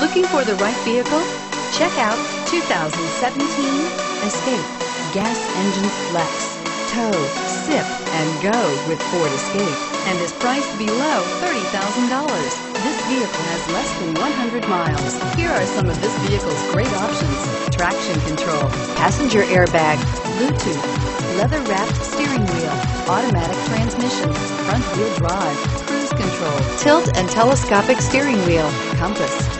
Looking for the right vehicle? Check out 2017 Escape. Gas engine flex. Tow, sip, and go with Ford Escape and is priced below $30,000. This vehicle has less than 100 miles. Here are some of this vehicle's great options. Traction control, passenger airbag, Bluetooth, leather-wrapped steering wheel, automatic transmission, front wheel drive, cruise control, tilt and telescopic steering wheel, compass,